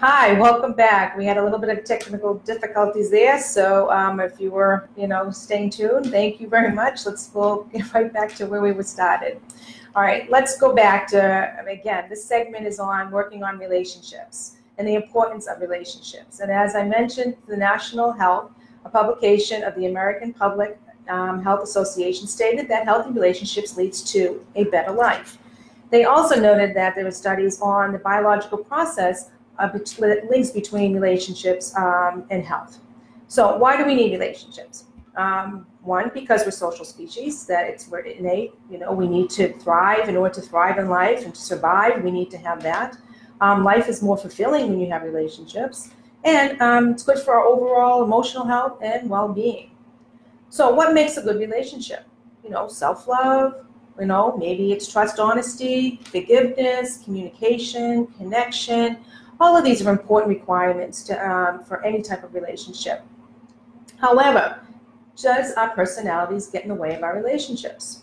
Hi, welcome back. We had a little bit of technical difficulties there, so um, if you were, you know, staying tuned, thank you very much. Let's we'll get right back to where we were started. All right, let's go back to again. This segment is on working on relationships and the importance of relationships. And as I mentioned, the National Health, a publication of the American Public um, Health Association, stated that healthy relationships leads to a better life. They also noted that there were studies on the biological process uh, links between relationships um, and health. So why do we need relationships? Um, one, because we're social species, that it's we're innate. You know, we need to thrive in order to thrive in life and to survive. We need to have that. Um, life is more fulfilling when you have relationships, and um, it's good for our overall emotional health and well-being. So, what makes a good relationship? You know, self-love. You know, maybe it's trust, honesty, forgiveness, communication, connection all of these are important requirements to, um, for any type of relationship. However, does our personalities get in the way of our relationships?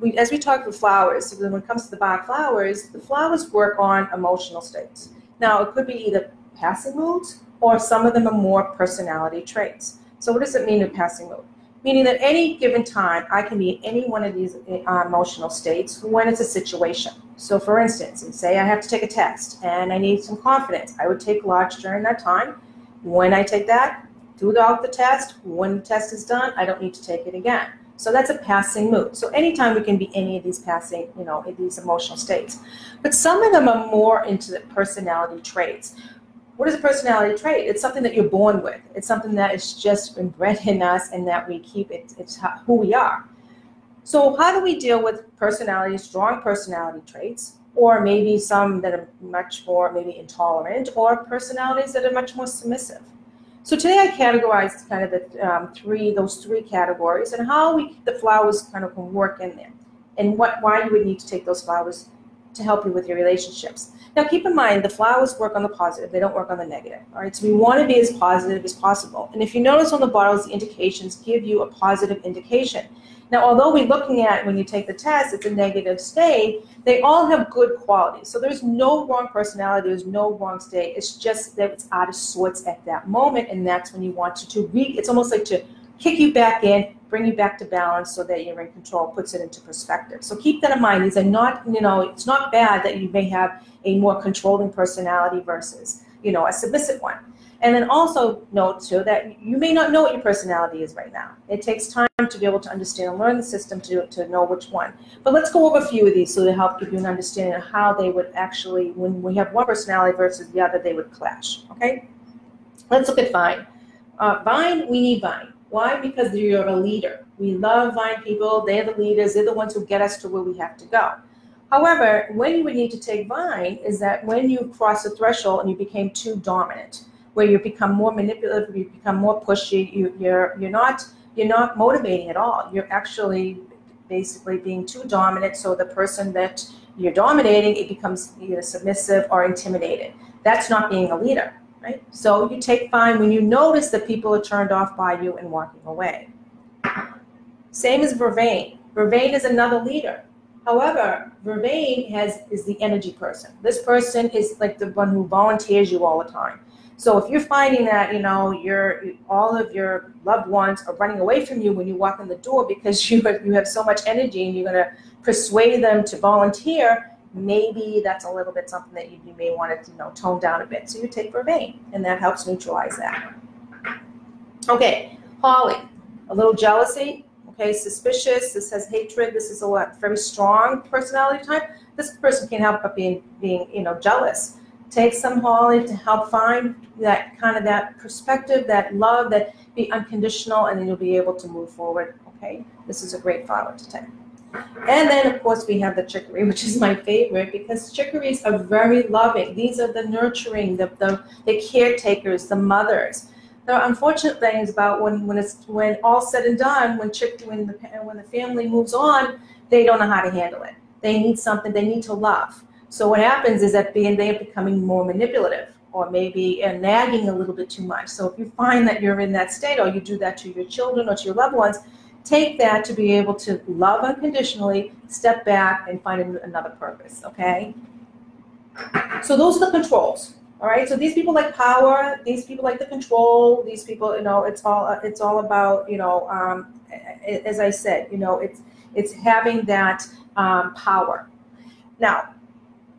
We, as we talk with flowers, when it comes to the Bach flowers, the flowers work on emotional states. Now, it could be either passing moods or some of them are more personality traits. So, what does it mean in passing mood? Meaning that any given time, I can be in any one of these uh, emotional states when it's a situation. So for instance, and say I have to take a test and I need some confidence, I would take Larch during that time. When I take that, throughout the test, when the test is done, I don't need to take it again. So that's a passing mood. So anytime we can be any of these passing, you know, in these emotional states. But some of them are more into the personality traits. What is a personality trait? It's something that you're born with. It's something that is just inbred in us and that we keep it. It's who we are. So how do we deal with personality, strong personality traits, or maybe some that are much more maybe intolerant, or personalities that are much more submissive? So today I categorized kind of the um, three, those three categories, and how we the flowers kind of work in there, and what why you would need to take those flowers to help you with your relationships. Now keep in mind the flowers work on the positive, they don't work on the negative. All right, so we want to be as positive as possible. And if you notice on the bottles, the indications give you a positive indication. Now, although we're looking at when you take the test, it's a negative state, they all have good qualities. So there's no wrong personality, there's no wrong state. It's just that it's out of sorts at that moment, and that's when you want to, to re, it's almost like to kick you back in, bring you back to balance so that you're in control, puts it into perspective. So keep that in mind. These are not, you know, it's not bad that you may have a more controlling personality versus, you know, a submissive one. And then also note too that you may not know what your personality is right now. It takes time to be able to understand and learn the system to, to know which one. But let's go over a few of these so to help give you an understanding of how they would actually, when we have one personality versus the other, they would clash. Okay? Let's look at Vine. Uh, Vine, we need Vine. Why? Because you're a leader. We love Vine people. They're the leaders. They're the ones who get us to where we have to go. However, when you would need to take Vine is that when you cross the threshold and you became too dominant where you become more manipulative, you become more pushy. You, you're you're not you're not motivating at all. You're actually basically being too dominant. So the person that you're dominating, it becomes either submissive or intimidated. That's not being a leader, right? So you take Vine when you notice that people are turned off by you and walking away. Same as Vervain. Vervain is another leader. However, Vervain has is the energy person. This person is like the one who volunteers you all the time. So if you're finding that, you know, your all of your loved ones are running away from you when you walk in the door because you you have so much energy and you're going to persuade them to volunteer, maybe that's a little bit something that you, you may want to, you know, tone down a bit. So you take Vervain, and that helps neutralize that. Okay, Holly, a little jealousy. Okay, suspicious. This has hatred. This is a very strong personality type. This person can't help but being being you know jealous take some Holly to help find that kind of that perspective, that love, that be unconditional, and then you'll be able to move forward. Okay, this is a great flower to take. And then, of course, we have the chicory, which is my favorite because chicories are very loving. These are the nurturing, the, the, the caretakers, the mothers. Are unfortunate things about when, when it's when all said and done, when chick when the when the family moves on, they don't know how to handle it. They need something. They need to love. So what happens is that being they are becoming more manipulative or maybe uh, nagging a little bit too much. So if you find that you're in that state or you do that to your children or to your loved ones, take that to be able to love unconditionally, step back and find another purpose, okay? So those are the controls, All right, so these people like power. These people like the control. These people, you know, it's all it's all about, you know, um, as I said, you know, it's it's having that um, power. Now,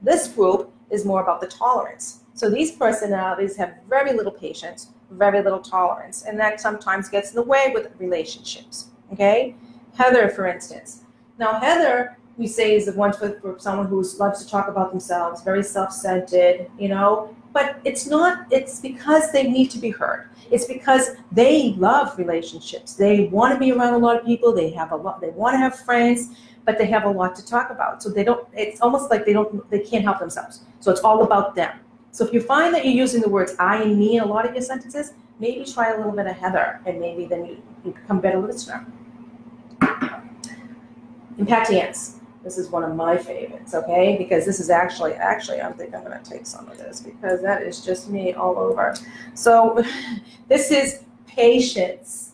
this group is more about the tolerance. So these personalities have very little patience, very little tolerance, and that sometimes gets in the way with relationships. Okay, Heather, for instance. Now, Heather, we say is the one for, someone who loves to talk about themselves, very self-centered, you know. But it's not. It's because they need to be heard. It's because they love relationships. They want to be around a lot of people. They have a lot. They want to have friends, but they have a lot to talk about. So they don't. It's almost like they don't. They can't help themselves. So it's all about them. So if you find that you're using the words I and me in a lot of your sentences, maybe try a little bit of Heather, and maybe then you, you become better listener. Impatiens. This is one of my favorites, okay? Because this is actually, actually, I think I'm going to take some of this because that is just me all over. So this is patience.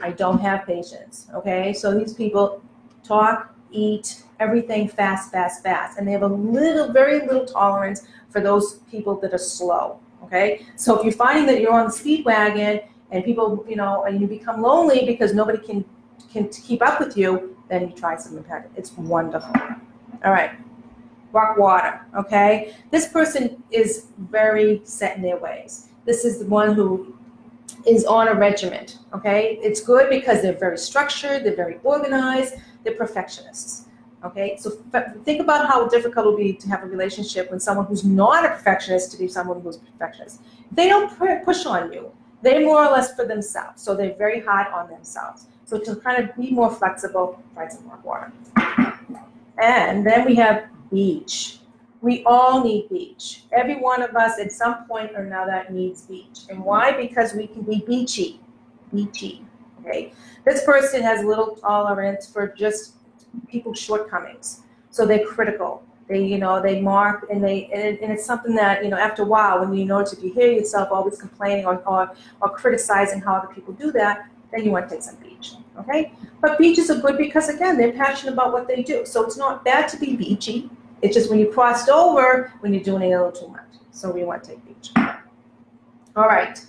I don't have patience, okay? So these people talk, eat, everything fast, fast, fast. And they have a little, very little tolerance for those people that are slow, okay? So if you're finding that you're on the speed wagon and people, you know, and you become lonely because nobody can can keep up with you, then you try some impact. It's wonderful. All right. Rock water, okay? This person is very set in their ways. This is the one who is on a regiment, okay? It's good because they're very structured, they're very organized, they're perfectionists, okay? So think about how difficult it will be to have a relationship when someone who's not a perfectionist to be someone who's a perfectionist. They don't push on you. They're more or less for themselves, so they're very hard on themselves. So to kind of be more flexible, try some more water. And then we have Beech. We all need Beech. Every one of us at some point or another needs Beech. And why? Because we can be beachy. Beachy. Okay. This person has little tolerance for just people's shortcomings. So they're critical. They, you know, they mark and they, and, and, it's something that, you know, after a while, when you notice if you hear yourself always complaining or, or, or criticizing how other people do that, then you want to take some Beech, okay? But Beeches are good because, again, they're passionate about what they do. So it's not bad to be beachy. It's just when you crossed over, when you're doing it a little too much. So we want to take Beech. All right.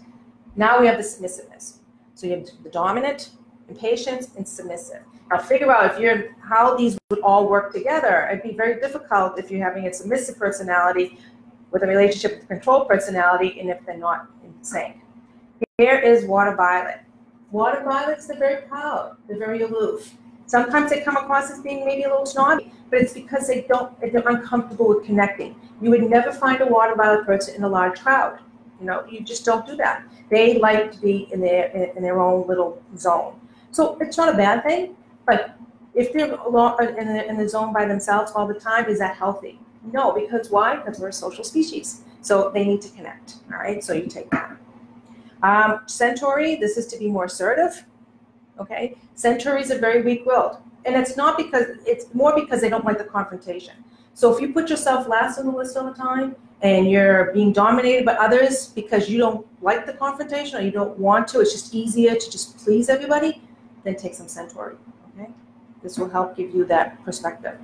Now we have the submissiveness. So you have the dominant, impatient, and submissive. Now figure out if you're how these would all work together. It'd be very difficult if you're having a submissive personality with a relationship with a control personality and if they're not in sync. Here is water violet. Water violets, they're very proud. They're very aloof. Sometimes they come across as being maybe a little snobby, but it's because they don't, they're uncomfortable with connecting. You would never find a water violet person in a large crowd. You know, you just don't do that. They like to be in their in their own little zone. So it's not a bad thing, but if they're in the, in the zone by themselves all the time, is that healthy? No, because why? Because we're a social species. So they need to connect. All right, so you take that. Um, Centaury, this is to be more assertive. Okay, Centaury are very weak-willed, and it's not because it's more because they don't like the confrontation. So if you put yourself last on the list all the time and you're being dominated by others because you don't like the confrontation or you don't want to, it's just easier to just please everybody, then take some Centaury. Okay, this will help give you that perspective.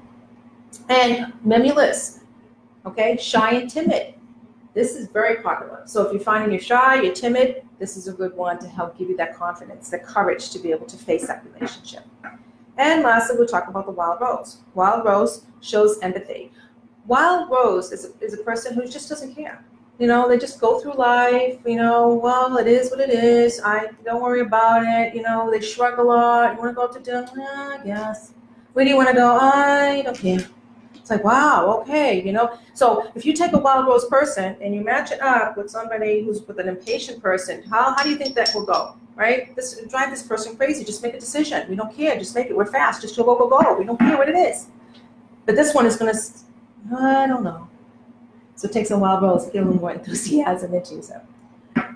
And Mimulus, okay, shy and timid. This is very popular. So if you're finding you're shy, you're timid, this is a good one to help give you that confidence, the courage to be able to face that relationship. And lastly, we'll talk about the wild rose. Wild rose shows empathy. Wild rose is a, is a person who just doesn't care. You know, they just go through life, you know, well, it is what it is. I don't worry about it. You know, they shrug a lot. You want to go to dinner? Ah, yes. Where do you want to go? I don't care. It's like, wow, okay, you know. So if you take a wild rose person and you match it up with somebody who's with an impatient person, how, how do you think that will go? Right? This drive this person crazy. Just make a decision. We don't care. Just make it. We're fast. Just go, go, go, go. We don't care what it is. But this one is gonna I don't know. So it takes a wild rose, get a little more enthusiasm into yourself.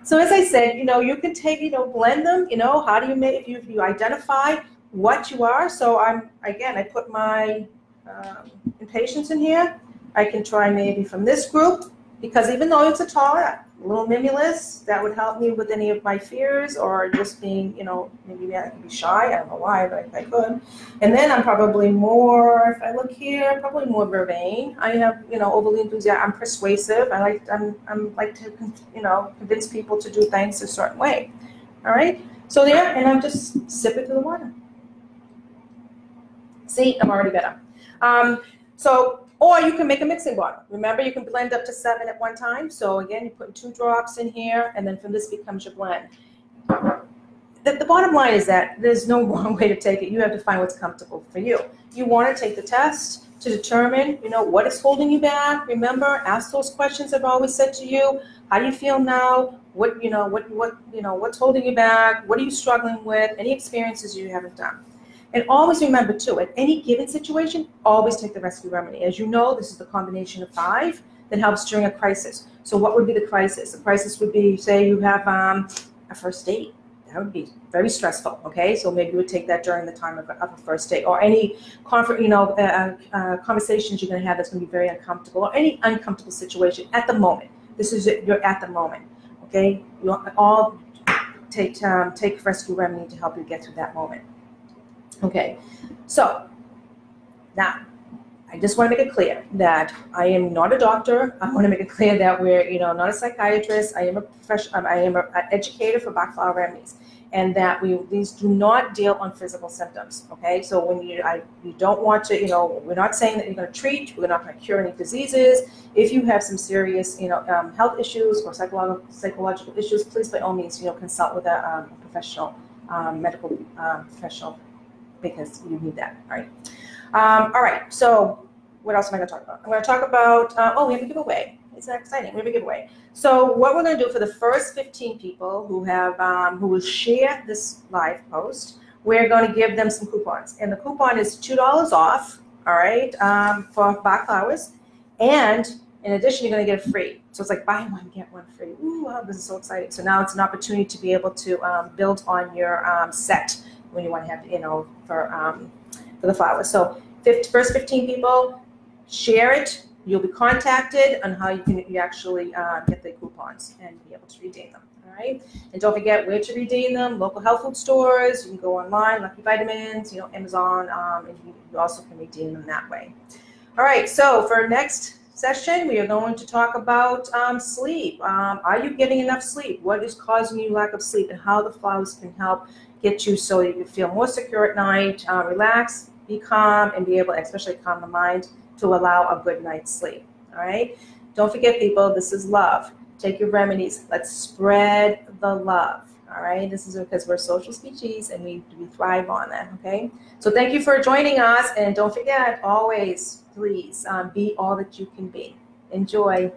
So as I said, you know, you can take, you know, blend them, you know, how do you make if you if you identify what you are. So I'm again I put my um, impatiens in here. I can try maybe from this group, because even though it's a tolerant, a little mimulus, that would help me with any of my fears or just being, you know, maybe I could be shy. I don't know why, but I could. And then I'm probably more, if I look here, probably more vervain. I have, you know, overly enthusiastic. I'm persuasive. I like, I'm, I'm like to, you know, convince people to do things a certain way. All right. So there, and I'm just sipping through the water. See, I'm already better. Um, so or you can make a mixing bottle. Remember, you can blend up to seven at one time. So again, you put two drops in here, and then from this becomes your blend. The, the bottom line is that there's no wrong way to take it. You have to find what's comfortable for you. You want to take the test to determine, you know, what is holding you back. Remember, ask those questions I've always said to you. How do you feel now? What, you know, what, what, you know, what's holding you back? What are you struggling with? Any experiences you haven't done? And always remember too, at any given situation, always take the rescue remedy. As you know, this is the combination of five that helps during a crisis. So what would be the crisis? The crisis would be, say you have um, a first date. That would be very stressful. Okay, so maybe you would take that during the time of a, of a first date, or any confer- you know, uh, uh, conversations you're going to have that's going to be very uncomfortable, or any uncomfortable situation at the moment. This is it, you're at the moment. Okay, you all take um, take rescue remedy to help you get through that moment. Okay, so now I just want to make it clear that I am not a doctor. I want to make it clear that we're, you know, not a psychiatrist. I am a professional. I am an educator for Bach flower remedies, and that we these do not deal on physical symptoms. Okay, so when you I you don't want to, you know, we're not saying that you're going to treat. We're not going to cure any diseases. If you have some serious, you know, um, health issues or psychological psychological issues, please by all means, you know, consult with a um, professional um, medical um, professional because you need that, right? Um, all right, so what else am I going to talk about? I'm going to talk about, uh, oh, we have a giveaway. Isn't that exciting? We have a giveaway. So what we're going to do for the first 15 people who have, um, who will share this live post, we're going to give them some coupons. And the coupon is $2 off, all right, um, for flowers. And in addition, you're going to get it free. So it's like buy one, get one free. Ooh, wow, this is so exciting. So now it's an opportunity to be able to um, build on your um, set when you want to have, you know, for um, for the flowers. So 50, first 15 people, share it. You'll be contacted on how you can you actually uh, get the coupons and be able to redeem them. All right. And don't forget where to redeem them. Local health food stores. You can go online, Lucky Vitamins, you know, Amazon, um, and you, you also can redeem them that way. All right. So for next session, we are going to talk about um, sleep. Um, are you getting enough sleep? What is causing you lack of sleep and how the flowers can help get you so you feel more secure at night, uh, relax, be calm, and be able, especially calm the mind, to allow a good night's sleep. All right. Don't forget, people, this is love. Take your remedies. Let's spread the love. All right. This is because we're social species and we, we thrive on that. Okay. So thank you for joining us. And don't forget, always, please um, be all that you can be. Enjoy.